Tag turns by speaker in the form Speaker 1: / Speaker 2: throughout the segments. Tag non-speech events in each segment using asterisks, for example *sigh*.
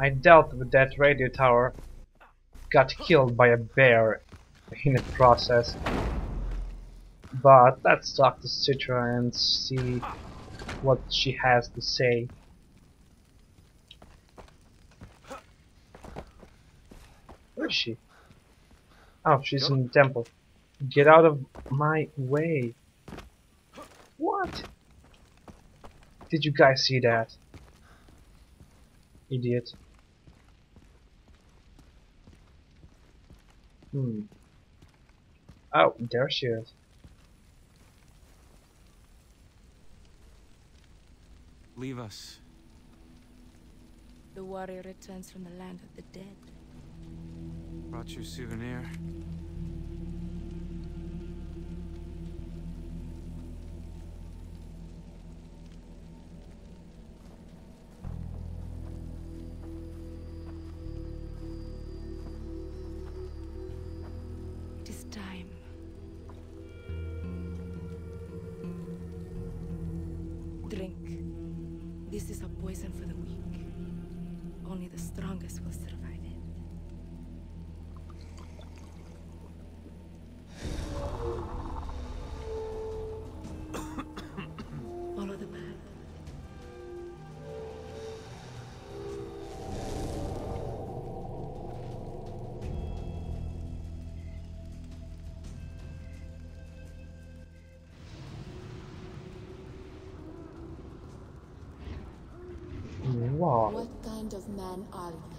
Speaker 1: I dealt with that radio tower. Got killed by a bear in the process. But let's talk to Citra and see what she has to say. Where is she? Oh, she's in the temple. Get out of my way. What? Did you guys see that? Idiot. Hmm. Oh, there she is.
Speaker 2: Leave us.
Speaker 3: The warrior returns from the land of the dead.
Speaker 2: Brought you a souvenir.
Speaker 3: Is a poison for the weak. Only the strongest will survive it.
Speaker 1: Wow.
Speaker 4: What kind of man are you?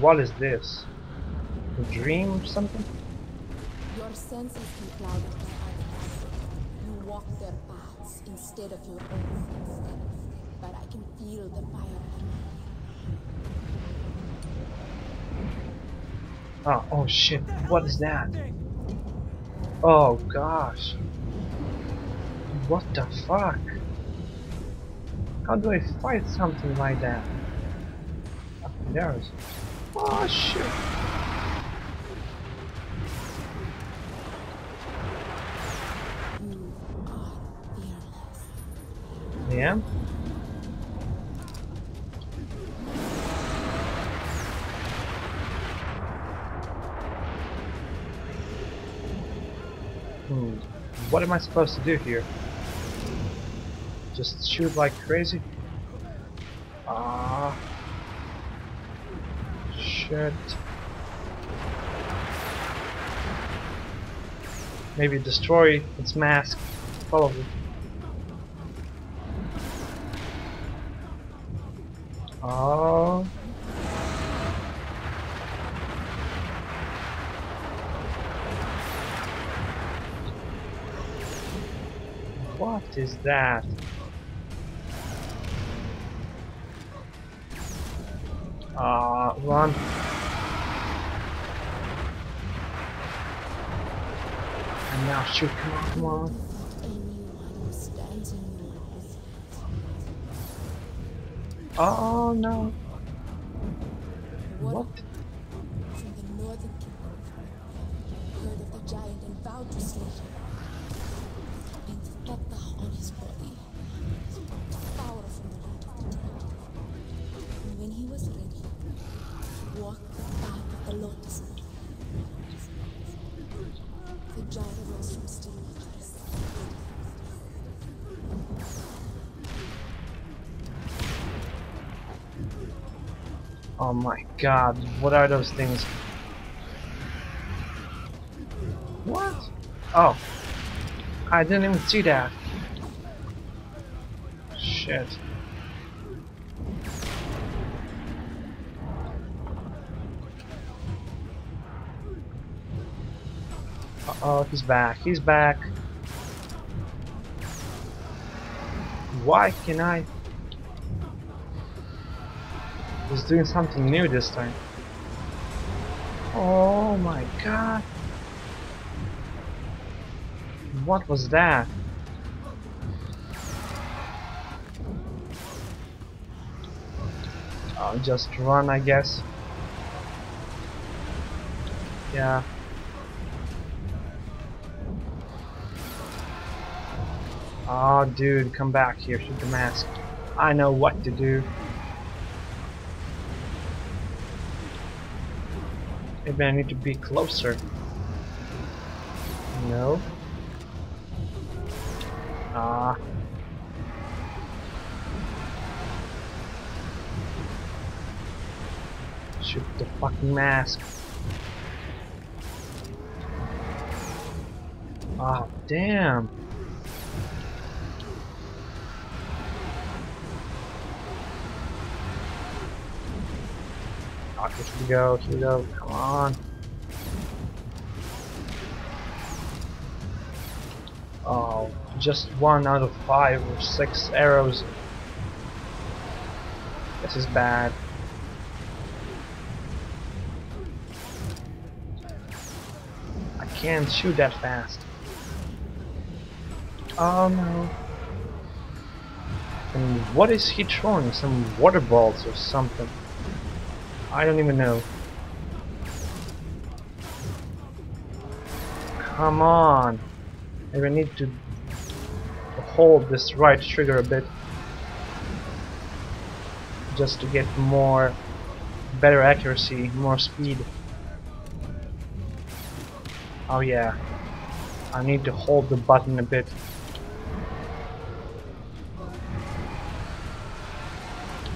Speaker 1: What is this? A dream or something?
Speaker 4: Your senses can clouded by others. You walk their paths instead of your own. steps, But I can feel the fire.
Speaker 1: Oh, oh shit. What is that? Oh gosh. What the fuck? How do I fight something like that? Oh, there's. Oh shit. Yeah? Hmm. What am I supposed to do here? Just shoot like crazy? Ah. Shit. Maybe destroy its mask. Probably. Oh. What is that? Ah, run. And now shoot, come on, come on. Oh no.
Speaker 4: What from the northern heard of the giant and vowed to slay him.
Speaker 1: Oh my god, what are those things? What? Oh. I didn't even see that. Shit. Uh oh, he's back. He's back. Why can I? He's doing something new this time. Oh my god. What was that? I'll just run, I guess. Yeah. Aw, dude, come back here, shoot the mask. I know what to do. Maybe I need to be closer. No. Ah. Shoot the fucking mask. Ah, damn. Here we go, here we go, come on. Oh, just one out of five or six arrows. This is bad. I can't shoot that fast. Oh no. And what is he throwing? Some water balls or something? I don't even know. Come on. I need to hold this right trigger a bit just to get more better accuracy, more speed. Oh yeah. I need to hold the button a bit.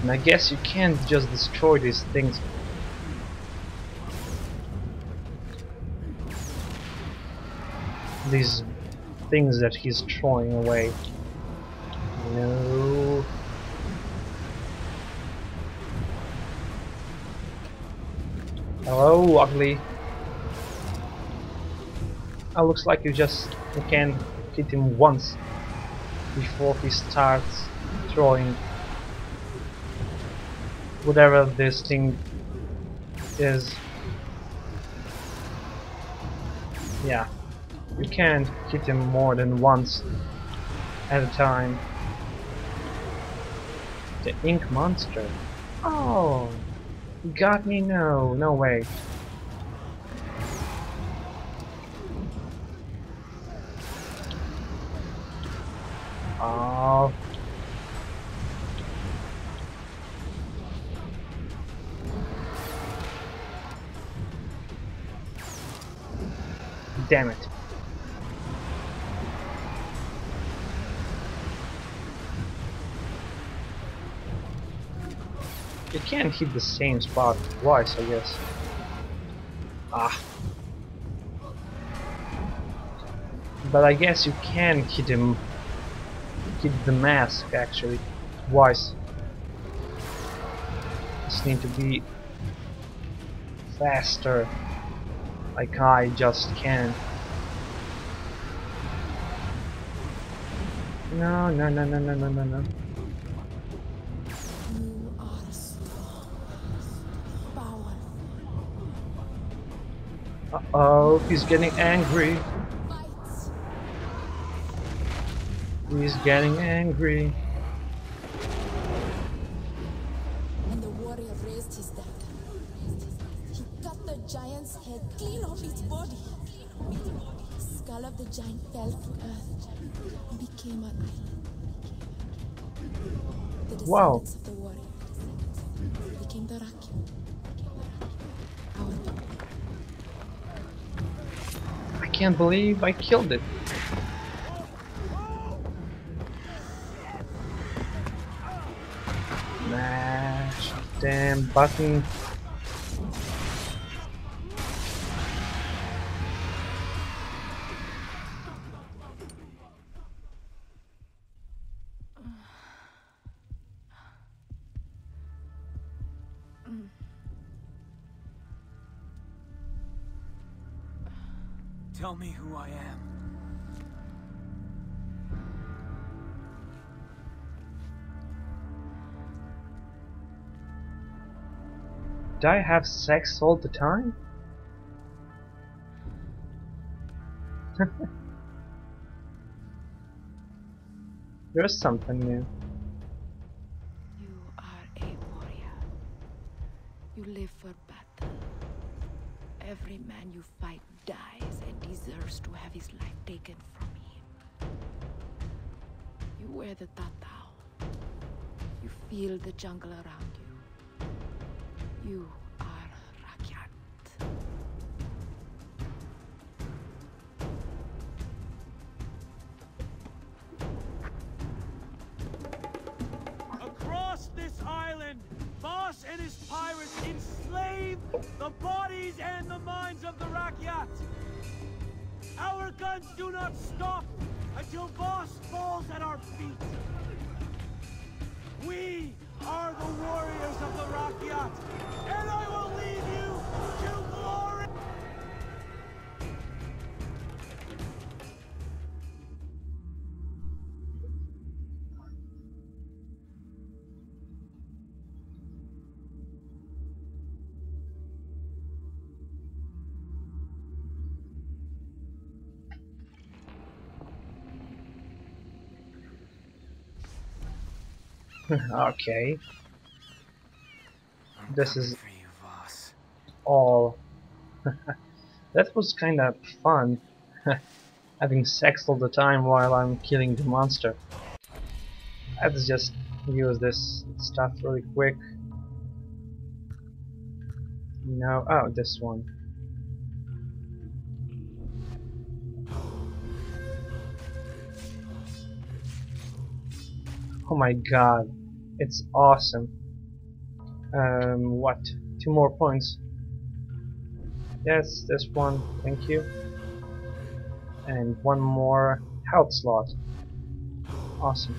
Speaker 1: And I guess you can't just destroy these things. These things that he's throwing away. No. Hello, ugly. Oh, looks like you just you can hit him once before he starts throwing whatever this thing is. Yeah, you can't hit him more than once at a time. The ink monster. Oh, you got me? No, no way. Oh. Damn it. You can't hit the same spot twice, I guess. Ah. But I guess you can hit him hit the mask actually twice. Just need to be faster like I just can. No, no, no, no, no, no, no, no. Uh-oh, he's getting angry. He's getting angry.
Speaker 4: And the warrior raised his dagger. He cut the giant's head clean off its body. Skull of the giant fell to earth and became an island. The descendants
Speaker 1: Wow.
Speaker 4: of the warrior became the Rakyat. Our.
Speaker 1: I can't believe I killed it. Mash damn button.
Speaker 2: Tell me who I am.
Speaker 1: Do I have sex all the time? *laughs* There's something new.
Speaker 3: You live for battle. Every man you fight dies and deserves to have his life taken from him. You wear the tatau. You feel the jungle around you. You
Speaker 5: Our guns do not stop until Boss falls at our feet. We are the warriors of the Rakyat, and I will lead you to *laughs*
Speaker 1: okay,
Speaker 2: I'm
Speaker 1: This is-
Speaker 2: you,
Speaker 1: all. *laughs* that was kinda fun. *laughs* Having sex all the time while I'm killing the monster. Let's just use this stuff really quick. No, oh, this one. Oh my god, it's awesome. Um, what? Two more points. Yes, this one, thank you. And one more health slot. Awesome.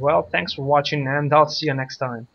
Speaker 1: Well, thanks for watching and I'll see you next time.